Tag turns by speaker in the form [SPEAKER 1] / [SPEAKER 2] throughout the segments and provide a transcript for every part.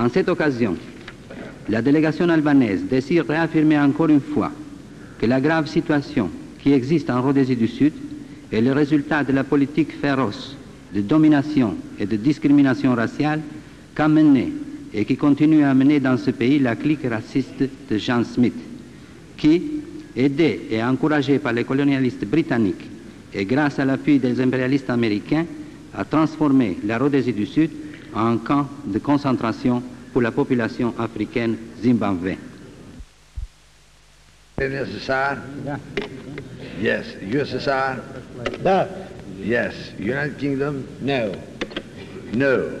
[SPEAKER 1] En cette occasion, la délégation albanaise désire réaffirmer encore une fois que la grave situation qui existe en Rhodésie du Sud est le résultat de la politique féroce de domination et de discrimination raciale qu'a menée et qui continue à mener dans ce pays la clique raciste de Jean Smith, qui, aidé et encouragé par les colonialistes britanniques et grâce à l'appui des impérialistes américains, a transformé la Rhodésie du Sud en camp de concentration pour la population africaine zimbabwe.
[SPEAKER 2] USSR? Yes. USSR?
[SPEAKER 3] No.
[SPEAKER 2] Yes. United Kingdom?
[SPEAKER 3] No.
[SPEAKER 2] No.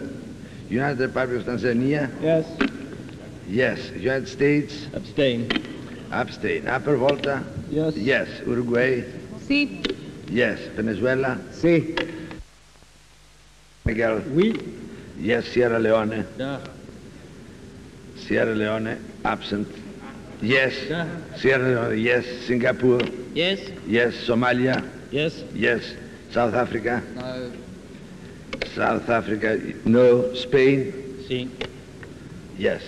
[SPEAKER 2] United Republic of Tanzania?
[SPEAKER 3] Yes.
[SPEAKER 2] Yes. United States?
[SPEAKER 3] Abstain.
[SPEAKER 2] Abstain. Upper Volta?
[SPEAKER 3] Yes.
[SPEAKER 2] Yes. Uruguay?
[SPEAKER 4] Sí.
[SPEAKER 2] Yes. Venezuela?
[SPEAKER 3] Si.
[SPEAKER 2] Miguel?
[SPEAKER 3] Oui.
[SPEAKER 2] Yes. Sierra Leone?
[SPEAKER 3] No.
[SPEAKER 2] Sierra Leone? Absent. Yes.
[SPEAKER 3] Ah.
[SPEAKER 2] Sierra Leone? Yes. Singapore?
[SPEAKER 3] Yes.
[SPEAKER 2] Yes. Somalia?
[SPEAKER 3] Yes.
[SPEAKER 2] Yes. South Africa?
[SPEAKER 3] No.
[SPEAKER 2] South Africa? No. Spain? Yes.